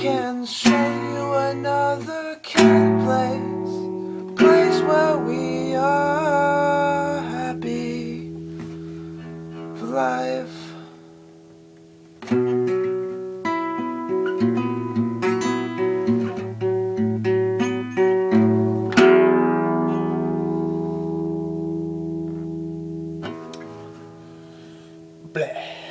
can show you another kind place, place where we are happy for life. Bleh.